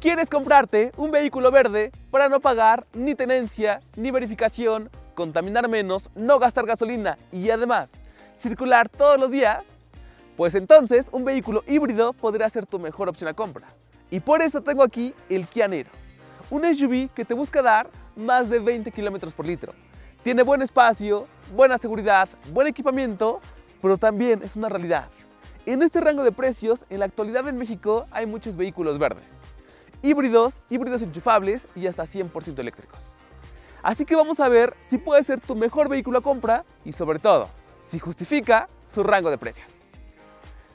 ¿Quieres comprarte un vehículo verde para no pagar ni tenencia, ni verificación, contaminar menos, no gastar gasolina y además circular todos los días? Pues entonces un vehículo híbrido podría ser tu mejor opción a compra. Y por eso tengo aquí el Kia Niro, un SUV que te busca dar más de 20 km por litro. Tiene buen espacio, buena seguridad, buen equipamiento, pero también es una realidad. En este rango de precios, en la actualidad en México hay muchos vehículos verdes. Híbridos, híbridos enchufables y hasta 100% eléctricos. Así que vamos a ver si puede ser tu mejor vehículo a compra y sobre todo, si justifica su rango de precios.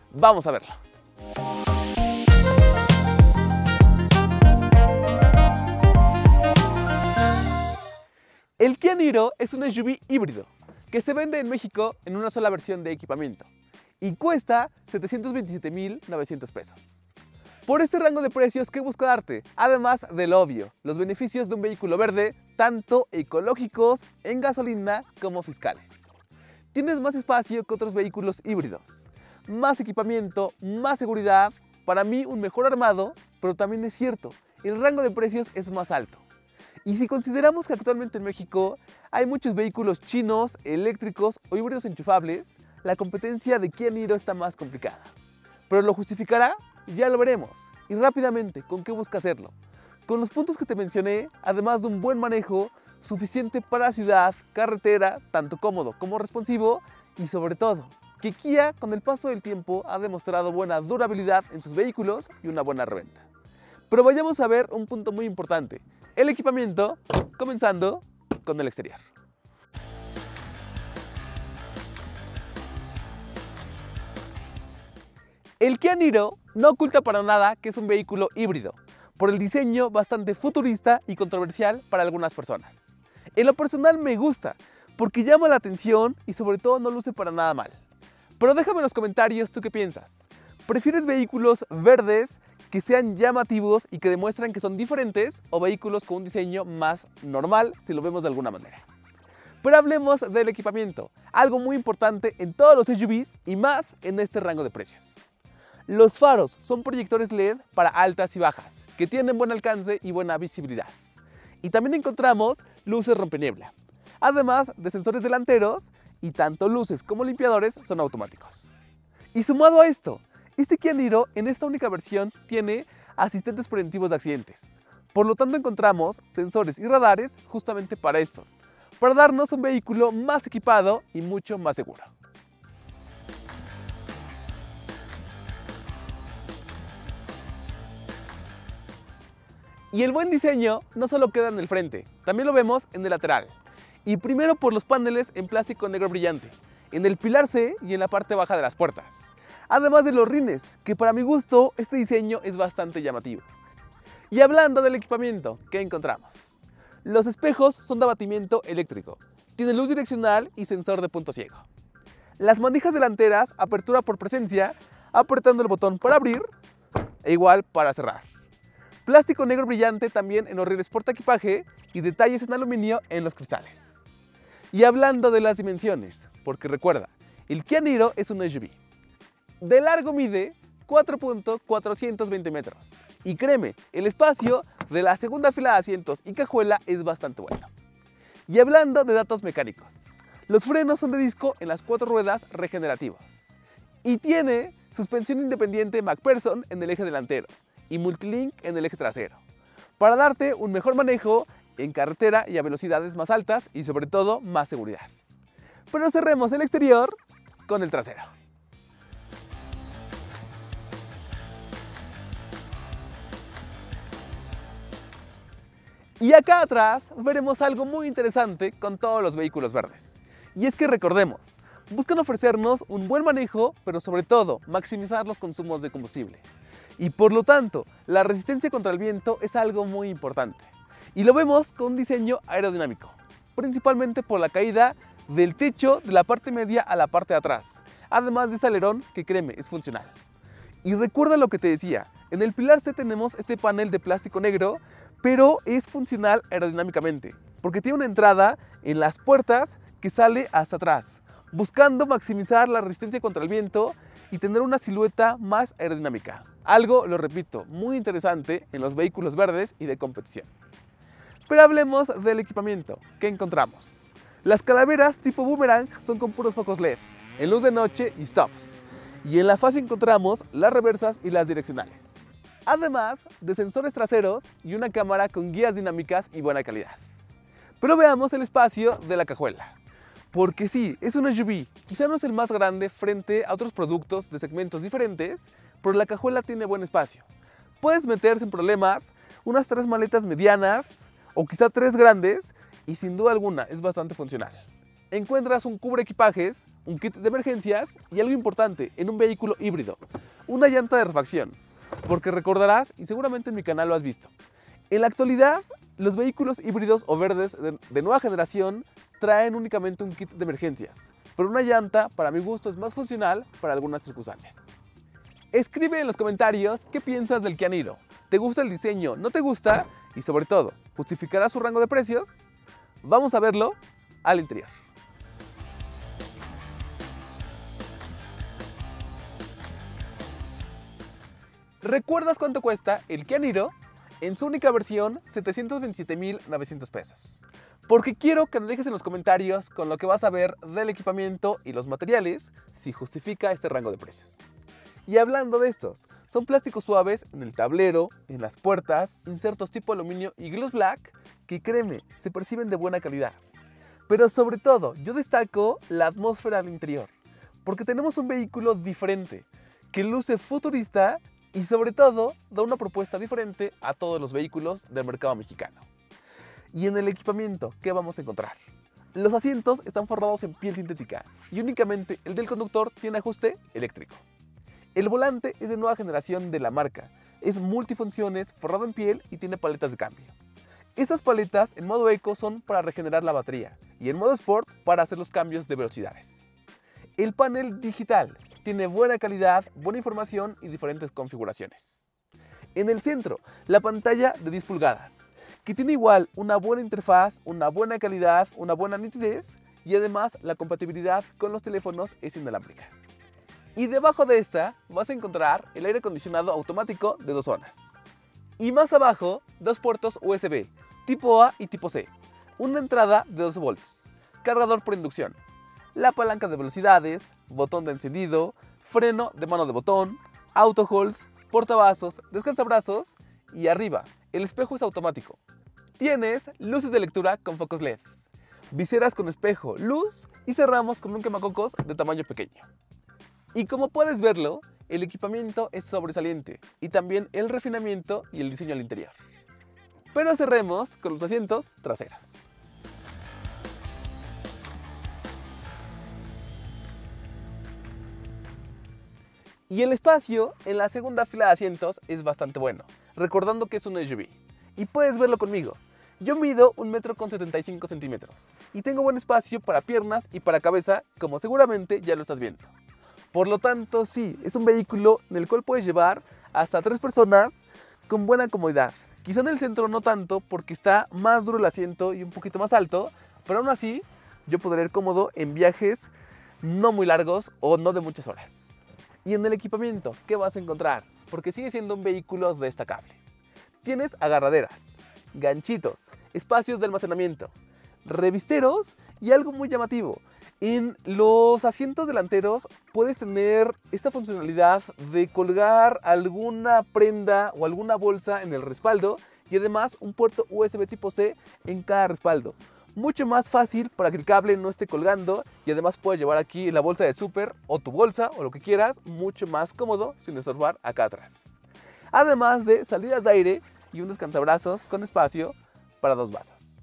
Vamos a verlo. El Kia Niro es un SUV híbrido que se vende en México en una sola versión de equipamiento y cuesta 727.900 pesos. Por este rango de precios que busca darte, además del obvio, los beneficios de un vehículo verde, tanto ecológicos, en gasolina como fiscales. Tienes más espacio que otros vehículos híbridos, más equipamiento, más seguridad, para mí un mejor armado, pero también es cierto, el rango de precios es más alto. Y si consideramos que actualmente en México hay muchos vehículos chinos, eléctricos o híbridos enchufables, la competencia de Kia Niro está más complicada. ¿Pero lo justificará? Ya lo veremos. Y rápidamente, ¿con qué busca hacerlo? Con los puntos que te mencioné, además de un buen manejo, suficiente para ciudad, carretera, tanto cómodo como responsivo, y sobre todo, que Kia con el paso del tiempo ha demostrado buena durabilidad en sus vehículos y una buena reventa. Pero vayamos a ver un punto muy importante, el equipamiento, comenzando con el exterior. El Kia Niro no oculta para nada que es un vehículo híbrido, por el diseño bastante futurista y controversial para algunas personas. En lo personal me gusta, porque llama la atención y sobre todo no luce para nada mal. Pero déjame en los comentarios tú qué piensas. ¿Prefieres vehículos verdes que sean llamativos y que demuestran que son diferentes o vehículos con un diseño más normal si lo vemos de alguna manera? Pero hablemos del equipamiento, algo muy importante en todos los SUVs y más en este rango de precios. Los faros son proyectores LED para altas y bajas, que tienen buen alcance y buena visibilidad. Y también encontramos luces rompeniebla, además de sensores delanteros y tanto luces como limpiadores son automáticos. Y sumado a esto, este Kia en esta única versión tiene asistentes preventivos de accidentes. Por lo tanto encontramos sensores y radares justamente para estos, para darnos un vehículo más equipado y mucho más seguro. Y el buen diseño no solo queda en el frente, también lo vemos en el lateral. Y primero por los paneles en plástico negro brillante, en el pilar C y en la parte baja de las puertas. Además de los rines, que para mi gusto este diseño es bastante llamativo. Y hablando del equipamiento, ¿qué encontramos? Los espejos son de abatimiento eléctrico, tienen luz direccional y sensor de punto ciego. Las manijas delanteras, apertura por presencia, apretando el botón para abrir e igual para cerrar. Plástico negro brillante también en los rieles porta equipaje y detalles en aluminio en los cristales. Y hablando de las dimensiones, porque recuerda, el Kia Niro es un SUV. De largo mide 4.420 metros. Y créeme, el espacio de la segunda fila de asientos y cajuela es bastante bueno. Y hablando de datos mecánicos, los frenos son de disco en las cuatro ruedas regenerativos. Y tiene suspensión independiente MacPherson en el eje delantero y Multilink en el eje trasero, para darte un mejor manejo en carretera y a velocidades más altas y sobre todo más seguridad. Pero cerremos el exterior con el trasero. Y acá atrás veremos algo muy interesante con todos los vehículos verdes. Y es que recordemos, buscan ofrecernos un buen manejo, pero sobre todo maximizar los consumos de combustible y por lo tanto la resistencia contra el viento es algo muy importante. Y lo vemos con un diseño aerodinámico, principalmente por la caída del techo de la parte media a la parte de atrás, además de ese alerón que créeme es funcional. Y recuerda lo que te decía, en el pilar C tenemos este panel de plástico negro, pero es funcional aerodinámicamente, porque tiene una entrada en las puertas que sale hasta atrás, buscando maximizar la resistencia contra el viento y tener una silueta más aerodinámica. Algo, lo repito, muy interesante en los vehículos verdes y de competición. Pero hablemos del equipamiento. ¿Qué encontramos? Las calaveras tipo boomerang son con puros focos LED, en luz de noche y stops. Y en la fase encontramos las reversas y las direccionales. Además de sensores traseros y una cámara con guías dinámicas y buena calidad. Pero veamos el espacio de la cajuela. Porque sí, es un SUV, quizá no es el más grande frente a otros productos de segmentos diferentes, pero la cajuela tiene buen espacio. Puedes meter sin problemas unas tres maletas medianas o quizá tres grandes y sin duda alguna es bastante funcional. Encuentras un cubre equipajes, un kit de emergencias y algo importante en un vehículo híbrido, una llanta de refacción, porque recordarás y seguramente en mi canal lo has visto. En la actualidad, los vehículos híbridos o verdes de, de nueva generación traen únicamente un kit de emergencias, pero una llanta para mi gusto es más funcional para algunas circunstancias. Escribe en los comentarios qué piensas del Kianiro. ¿Te gusta el diseño? ¿No te gusta? Y sobre todo, ¿justificará su rango de precios? Vamos a verlo al interior. ¿Recuerdas cuánto cuesta el Kianiro? En su única versión, 727.900 pesos. Porque quiero que me dejes en los comentarios con lo que vas a ver del equipamiento y los materiales si justifica este rango de precios. Y hablando de estos, son plásticos suaves en el tablero, en las puertas, insertos tipo aluminio y gloss black que créeme, se perciben de buena calidad. Pero sobre todo, yo destaco la atmósfera al interior, porque tenemos un vehículo diferente, que luce futurista y sobre todo da una propuesta diferente a todos los vehículos del mercado mexicano. Y en el equipamiento, ¿qué vamos a encontrar? Los asientos están forrados en piel sintética y únicamente el del conductor tiene ajuste eléctrico. El volante es de nueva generación de la marca. Es multifunciones, forrado en piel y tiene paletas de cambio. Estas paletas en modo eco son para regenerar la batería y en modo sport para hacer los cambios de velocidades. El panel digital tiene buena calidad, buena información y diferentes configuraciones. En el centro, la pantalla de 10 pulgadas, que tiene igual una buena interfaz, una buena calidad, una buena nitidez y además la compatibilidad con los teléfonos es inalámbrica. Y debajo de esta vas a encontrar el aire acondicionado automático de dos zonas. Y más abajo, dos puertos USB, tipo A y tipo C. Una entrada de 12 volts, cargador por inducción, la palanca de velocidades, botón de encendido, freno de mano de botón, auto hold, portavasos, descansabrazos y arriba, el espejo es automático. Tienes luces de lectura con focos LED, viseras con espejo, luz y cerramos con un quemacocos de tamaño pequeño. Y como puedes verlo, el equipamiento es sobresaliente y también el refinamiento y el diseño al interior. Pero cerremos con los asientos traseros. Y el espacio en la segunda fila de asientos es bastante bueno, recordando que es un SUV. Y puedes verlo conmigo. Yo mido un metro con 75 centímetros y tengo buen espacio para piernas y para cabeza, como seguramente ya lo estás viendo. Por lo tanto, sí, es un vehículo en el cual puedes llevar hasta tres personas con buena comodidad. Quizá en el centro no tanto porque está más duro el asiento y un poquito más alto, pero aún así yo podré ir cómodo en viajes no muy largos o no de muchas horas. Y en el equipamiento, ¿qué vas a encontrar? Porque sigue siendo un vehículo destacable. Tienes agarraderas, ganchitos, espacios de almacenamiento, revisteros y algo muy llamativo. En los asientos delanteros puedes tener esta funcionalidad de colgar alguna prenda o alguna bolsa en el respaldo y además un puerto USB tipo C en cada respaldo mucho más fácil para que el cable no esté colgando y además puedes llevar aquí la bolsa de súper o tu bolsa o lo que quieras, mucho más cómodo sin estorbar acá atrás. Además de salidas de aire y un descansabrazos con espacio para dos vasos.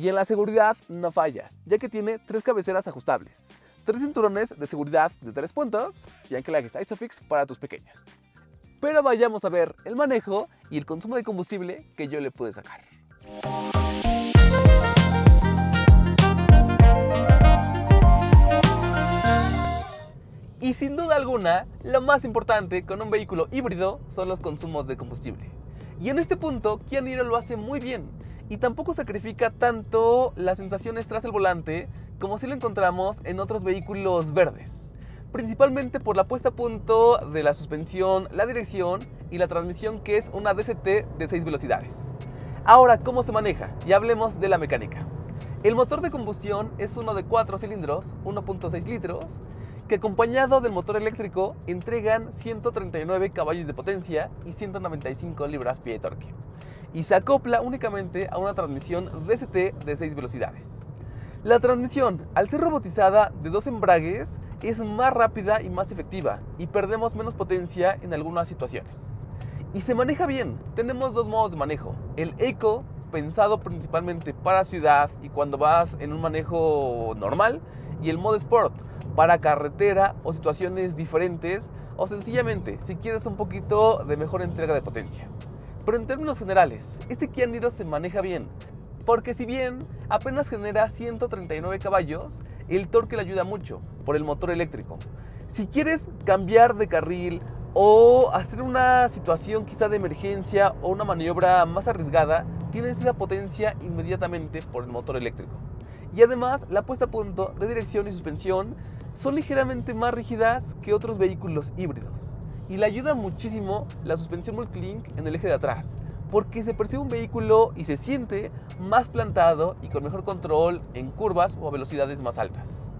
Y en la seguridad no falla, ya que tiene tres cabeceras ajustables, tres cinturones de seguridad de tres puntos y anclajes ISOFIX para tus pequeños. Pero vayamos a ver el manejo y el consumo de combustible que yo le pude sacar. Y sin duda alguna, lo más importante con un vehículo híbrido son los consumos de combustible. Y en este punto, Kia Niro lo hace muy bien y tampoco sacrifica tanto las sensaciones tras el volante como si lo encontramos en otros vehículos verdes. principalmente por la puesta a punto de la suspensión, la dirección y la transmisión que es una DCT de 6 velocidades. Ahora, ¿cómo se maneja? Y hablemos de la mecánica. El motor de combustión es uno de 4 cilindros, 1.6 litros, que acompañado del motor eléctrico entregan 139 caballos de potencia y 195 libras-pie de torque. Y se acopla únicamente a una transmisión DCT de 6 velocidades. La transmisión, al ser robotizada de dos embragues, es más rápida y más efectiva y perdemos menos potencia en algunas situaciones. Y se maneja bien. Tenemos dos modos de manejo. El Eco, pensado principalmente para ciudad y cuando vas en un manejo normal, y el modo Sport, para carretera o situaciones diferentes o sencillamente si quieres un poquito de mejor entrega de potencia. Pero en términos generales, este Kia Niro se maneja bien, porque si bien apenas genera 139 caballos, el torque le ayuda mucho por el motor eléctrico. Si quieres cambiar de carril o hacer una situación quizá de emergencia o una maniobra más arriesgada, tienes esa potencia inmediatamente por el motor eléctrico. Y además, la puesta a punto de dirección y suspensión son ligeramente más rígidas que otros vehículos híbridos. Y le ayuda muchísimo la suspensión multilink en el eje de atrás, porque se percibe un vehículo y se siente más plantado y con mejor control en curvas o a velocidades más altas.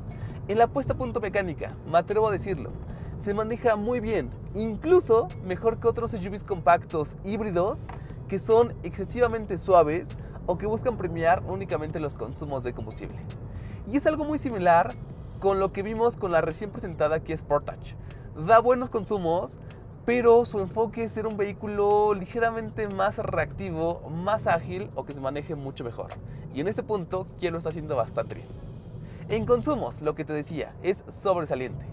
En la puesta a punto mecánica, me atrevo a decirlo, se maneja muy bien, incluso mejor que otros SUVs compactos híbridos que son excesivamente suaves o que buscan premiar únicamente los consumos de combustible. Y es algo muy similar con lo que vimos con la recién presentada Kia Sportage. Da buenos consumos, pero su enfoque es ser un vehículo ligeramente más reactivo, más ágil o que se maneje mucho mejor. Y en este punto, Kia lo está haciendo bastante bien. En consumos, lo que te decía, es sobresaliente.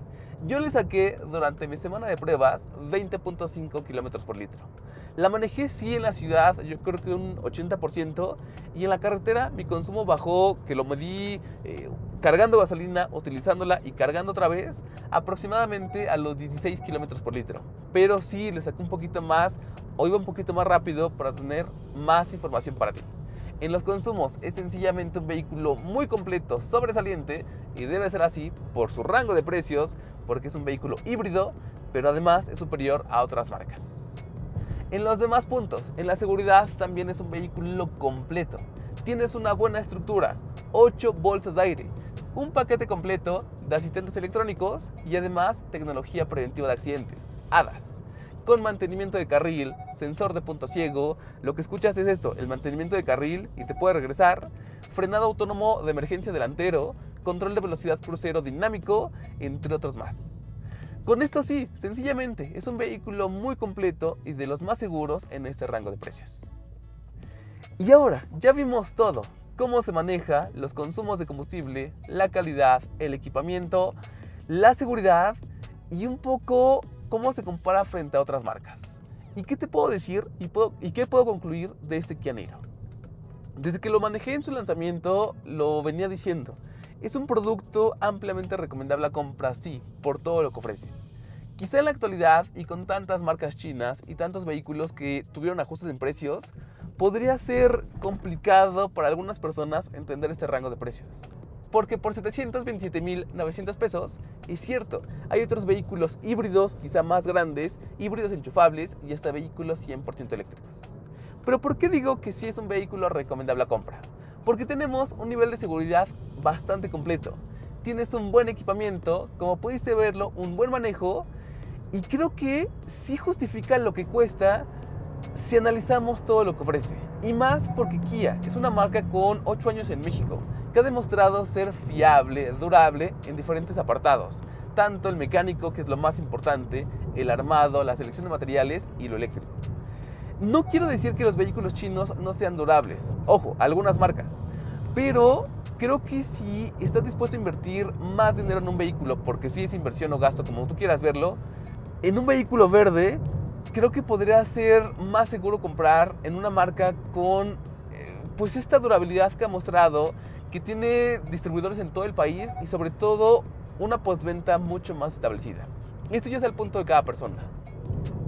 Yo le saqué durante mi semana de pruebas 20.5 kilómetros por litro. La manejé sí en la ciudad, yo creo que un 80%, y en la carretera mi consumo bajó, que lo medí eh, cargando gasolina, utilizándola y cargando otra vez, aproximadamente a los 16 kilómetros por litro. Pero sí le saqué un poquito más o iba un poquito más rápido para tener más información para ti. En los consumos es sencillamente un vehículo muy completo, sobresaliente y debe ser así por su rango de precios, porque es un vehículo híbrido, pero además es superior a otras marcas. En los demás puntos, en la seguridad también es un vehículo completo. Tienes una buena estructura, 8 bolsas de aire, un paquete completo de asistentes electrónicos y además tecnología preventiva de accidentes, ADAS, con mantenimiento de carril, sensor de punto ciego, lo que escuchas es esto, el mantenimiento de carril y te puede regresar, frenado autónomo de emergencia delantero, control de velocidad crucero dinámico, entre otros más. Con esto sí, sencillamente, es un vehículo muy completo y de los más seguros en este rango de precios. Y ahora, ya vimos todo, cómo se maneja, los consumos de combustible, la calidad, el equipamiento, la seguridad y un poco cómo se compara frente a otras marcas. ¿Y qué te puedo decir y, y qué puedo concluir de este Kia Niro? Desde que lo manejé en su lanzamiento, lo venía diciendo, es un producto ampliamente recomendable a compra, sí, por todo lo que ofrece. Quizá en la actualidad y con tantas marcas chinas y tantos vehículos que tuvieron ajustes en precios, podría ser complicado para algunas personas entender este rango de precios. Porque por 727.900 pesos, es cierto, hay otros vehículos híbridos quizá más grandes, híbridos enchufables y hasta vehículos 100% eléctricos. Pero ¿por qué digo que sí es un vehículo recomendable a compra? Porque tenemos un nivel de seguridad bastante completo. Tienes un buen equipamiento, como pudiste verlo, un buen manejo y creo que sí justifica lo que cuesta si analizamos todo lo que ofrece. Y más porque Kia es una marca con 8 años en México, que ha demostrado ser fiable, durable en diferentes apartados. Tanto el mecánico, que es lo más importante, el armado, la selección de materiales y lo eléctrico. No quiero decir que los vehículos chinos no sean durables. Ojo, algunas marcas. Pero creo que si estás dispuesto a invertir más dinero en un vehículo, porque si es inversión o gasto, como tú quieras verlo, en un vehículo verde, creo que podría ser más seguro comprar en una marca con eh, pues esta durabilidad que ha mostrado, que tiene distribuidores en todo el país y sobre todo una postventa mucho más establecida. Esto ya es el punto de cada persona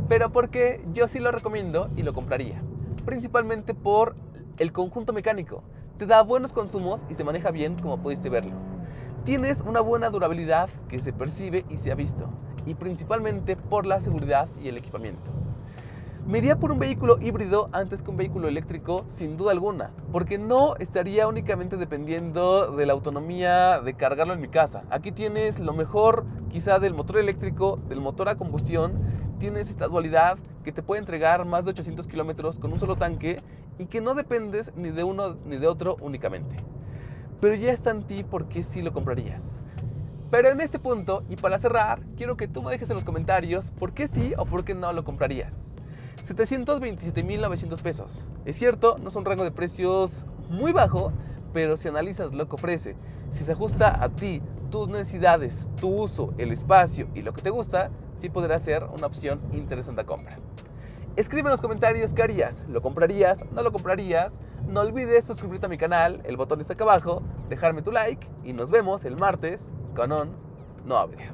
pero porque yo sí lo recomiendo y lo compraría. Principalmente por el conjunto mecánico. Te da buenos consumos y se maneja bien como pudiste verlo. Tienes una buena durabilidad que se percibe y se ha visto, y principalmente por la seguridad y el equipamiento. Me iría por un vehículo híbrido antes que un vehículo eléctrico, sin duda alguna, porque no estaría únicamente dependiendo de la autonomía de cargarlo en mi casa. Aquí tienes lo mejor quizá del motor eléctrico, del motor a combustión, tienes esta dualidad que te puede entregar más de 800 kilómetros con un solo tanque y que no dependes ni de uno ni de otro únicamente. Pero ya está en ti por qué sí lo comprarías. Pero en este punto, y para cerrar, quiero que tú me dejes en los comentarios por qué sí o por qué no lo comprarías. 727.900 pesos. Es cierto, no es un rango de precios muy bajo, pero si analizas lo que ofrece, si se ajusta a ti, tus necesidades, tu uso, el espacio y lo que te gusta, sí podrá ser una opción interesante a compra. Escribe en los comentarios qué harías, lo comprarías, no lo comprarías. No olvides suscribirte a mi canal, el botón está acá abajo, dejarme tu like y nos vemos el martes con un nuevo video.